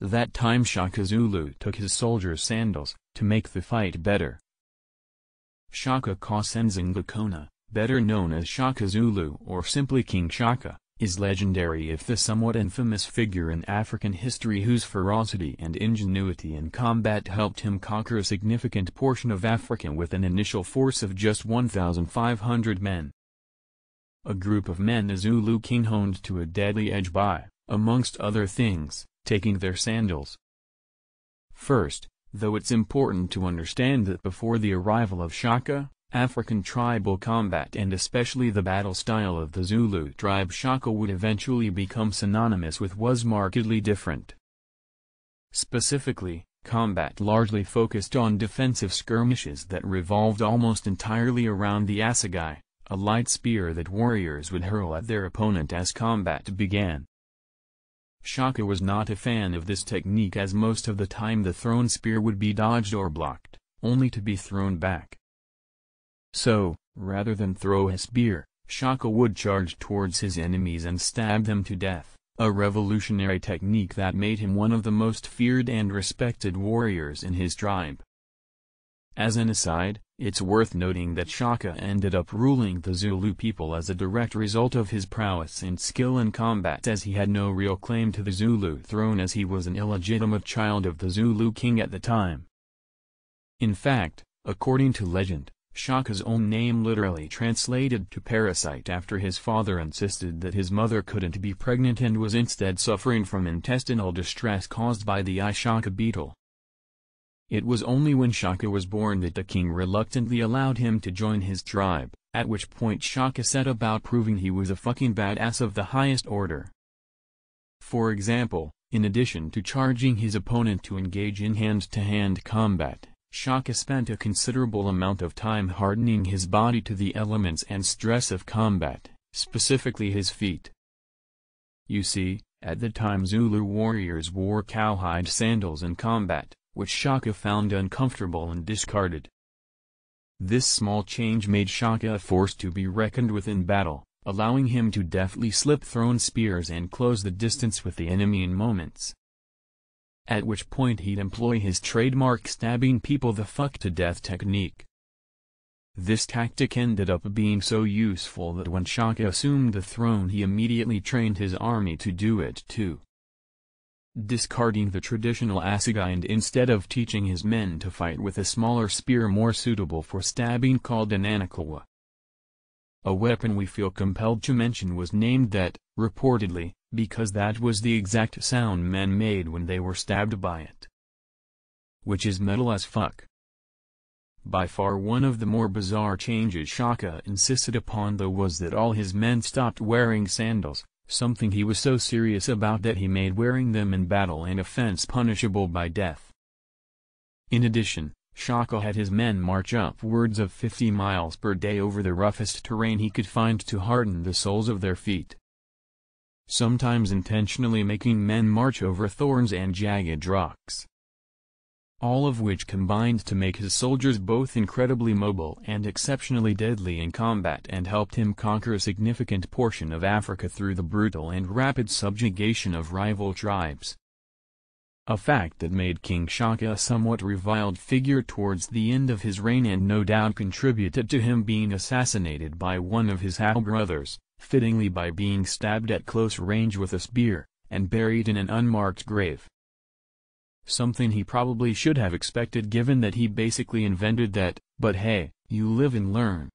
That time Shaka Zulu took his soldiers' sandals, to make the fight better. Shaka kaSenzangakhona, better known as Shaka Zulu or simply King Shaka, is legendary if the somewhat infamous figure in African history whose ferocity and ingenuity in combat helped him conquer a significant portion of Africa with an initial force of just 1,500 men. A group of men the Zulu king honed to a deadly edge by, amongst other things, taking their sandals. First, though it's important to understand that before the arrival of Shaka, African tribal combat and especially the battle style of the Zulu tribe Shaka would eventually become synonymous with was markedly different. Specifically, combat largely focused on defensive skirmishes that revolved almost entirely around the assegai, a light spear that warriors would hurl at their opponent as combat began. Shaka was not a fan of this technique as most of the time the thrown spear would be dodged or blocked, only to be thrown back. So, rather than throw a spear, Shaka would charge towards his enemies and stab them to death, a revolutionary technique that made him one of the most feared and respected warriors in his tribe. As an aside, it's worth noting that Shaka ended up ruling the Zulu people as a direct result of his prowess and skill in combat as he had no real claim to the Zulu throne as he was an illegitimate child of the Zulu king at the time. In fact, according to legend, Shaka's own name literally translated to parasite after his father insisted that his mother couldn't be pregnant and was instead suffering from intestinal distress caused by the Ishaka beetle. It was only when Shaka was born that the king reluctantly allowed him to join his tribe, at which point Shaka set about proving he was a fucking badass of the highest order. For example, in addition to charging his opponent to engage in hand-to-hand -hand combat, Shaka spent a considerable amount of time hardening his body to the elements and stress of combat, specifically his feet. You see, at the time Zulu warriors wore cowhide sandals in combat, which Shaka found uncomfortable and discarded. This small change made Shaka a force to be reckoned with in battle, allowing him to deftly slip thrown spears and close the distance with the enemy in moments. At which point he'd employ his trademark stabbing people the fuck to death technique. This tactic ended up being so useful that when Shaka assumed the throne he immediately trained his army to do it too discarding the traditional assegai and instead of teaching his men to fight with a smaller spear more suitable for stabbing called an anakawa. A weapon we feel compelled to mention was named that, reportedly, because that was the exact sound men made when they were stabbed by it. Which is metal as fuck. By far one of the more bizarre changes Shaka insisted upon though was that all his men stopped wearing sandals, something he was so serious about that he made wearing them in battle an offense punishable by death. In addition, Shaka had his men march upwards of 50 miles per day over the roughest terrain he could find to harden the soles of their feet. Sometimes intentionally making men march over thorns and jagged rocks all of which combined to make his soldiers both incredibly mobile and exceptionally deadly in combat and helped him conquer a significant portion of Africa through the brutal and rapid subjugation of rival tribes. A fact that made King Shaka a somewhat reviled figure towards the end of his reign and no doubt contributed to him being assassinated by one of his half-brothers, fittingly by being stabbed at close range with a spear, and buried in an unmarked grave something he probably should have expected given that he basically invented that, but hey, you live and learn.